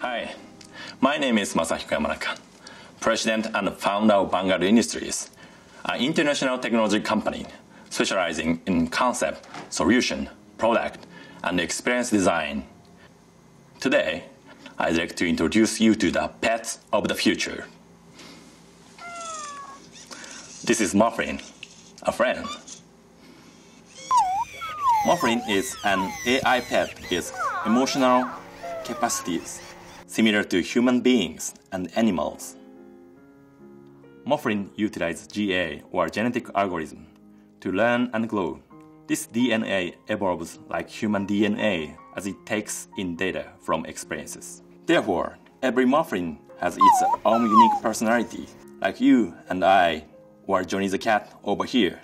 Hi, my name is Masahiko Yamanaka, President and founder of Vanguard Industries, an international technology company specializing in concept, solution, product, and experience design. Today, I'd like to introduce you to the pets of the future. This is Moflin, a friend. Moflin is an AI pet with emotional capacities similar to human beings and animals. Moflin utilizes GA or genetic algorithm to learn and grow. This DNA evolves like human DNA as it takes in data from experiences. Therefore, every Moflin has its own unique personality, like you and I, or Johnny the cat over here.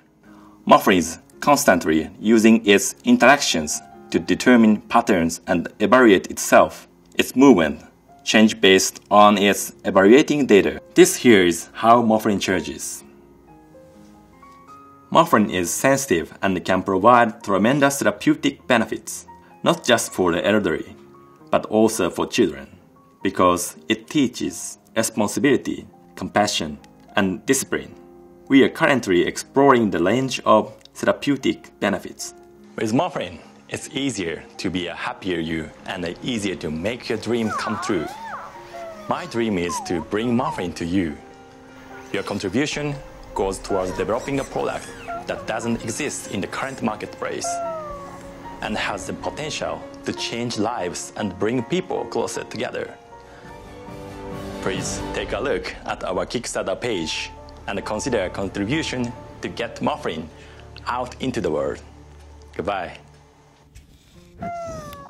Moflin is constantly using its interactions to determine patterns and evaluate itself, its movement, change based on its evaluating data. This here is how Moflin charges. Moflin is sensitive and can provide tremendous therapeutic benefits, not just for the elderly, but also for children, because it teaches responsibility, compassion, and discipline. We are currently exploring the range of therapeutic benefits. With Moflin, it's easier to be a happier you and easier to make your dream come true. My dream is to bring Moflin to you. Your contribution goes towards developing a product that doesn't exist in the current marketplace and has the potential to change lives and bring people closer together. Please take a look at our Kickstarter page and consider a contribution to get Moflin out into the world. Goodbye. Ah!